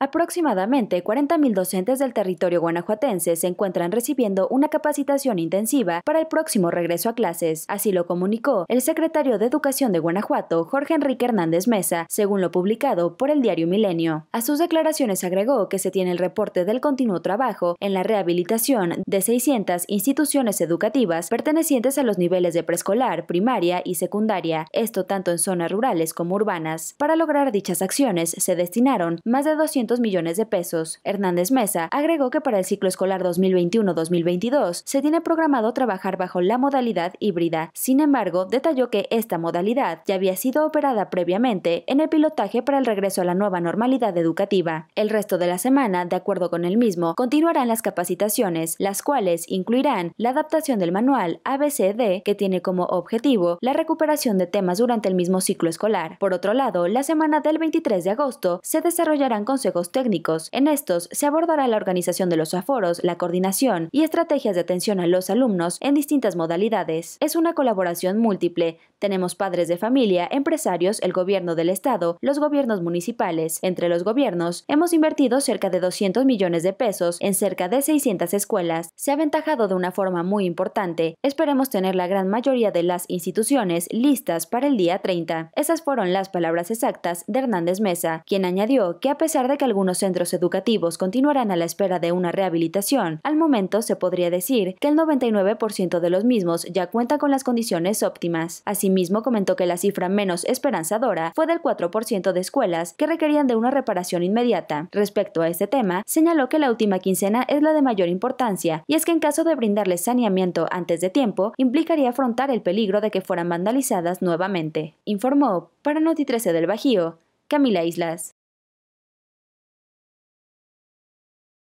Aproximadamente 40.000 docentes del territorio guanajuatense se encuentran recibiendo una capacitación intensiva para el próximo regreso a clases. Así lo comunicó el secretario de Educación de Guanajuato, Jorge Enrique Hernández Mesa, según lo publicado por el diario Milenio. A sus declaraciones agregó que se tiene el reporte del continuo trabajo en la rehabilitación de 600 instituciones educativas pertenecientes a los niveles de preescolar, primaria y secundaria, esto tanto en zonas rurales como urbanas. Para lograr dichas acciones se destinaron más de 200 millones de pesos. Hernández Mesa agregó que para el ciclo escolar 2021-2022 se tiene programado trabajar bajo la modalidad híbrida. Sin embargo, detalló que esta modalidad ya había sido operada previamente en el pilotaje para el regreso a la nueva normalidad educativa. El resto de la semana, de acuerdo con el mismo, continuarán las capacitaciones, las cuales incluirán la adaptación del manual ABCD, que tiene como objetivo la recuperación de temas durante el mismo ciclo escolar. Por otro lado, la semana del 23 de agosto se desarrollarán técnicos. En estos se abordará la organización de los aforos, la coordinación y estrategias de atención a los alumnos en distintas modalidades. Es una colaboración múltiple. Tenemos padres de familia, empresarios, el gobierno del estado, los gobiernos municipales. Entre los gobiernos, hemos invertido cerca de 200 millones de pesos en cerca de 600 escuelas. Se ha aventajado de una forma muy importante. Esperemos tener la gran mayoría de las instituciones listas para el día 30. Esas fueron las palabras exactas de Hernández Mesa, quien añadió que a pesar de que algunos centros educativos continuarán a la espera de una rehabilitación, al momento se podría decir que el 99% de los mismos ya cuenta con las condiciones óptimas. Asimismo, comentó que la cifra menos esperanzadora fue del 4% de escuelas que requerían de una reparación inmediata. Respecto a este tema, señaló que la última quincena es la de mayor importancia, y es que en caso de brindarles saneamiento antes de tiempo, implicaría afrontar el peligro de que fueran vandalizadas nuevamente. Informó para Noti 13 del Bajío, Camila Islas.